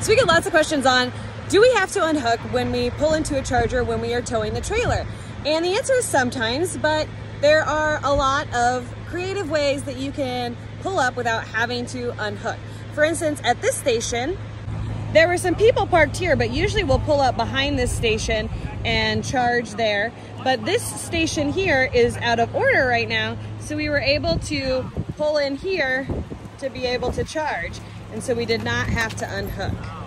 So we get lots of questions on, do we have to unhook when we pull into a charger when we are towing the trailer? And the answer is sometimes, but there are a lot of creative ways that you can pull up without having to unhook. For instance, at this station, there were some people parked here, but usually we'll pull up behind this station and charge there. But this station here is out of order right now, so we were able to pull in here to be able to charge. And so we did not have to unhook.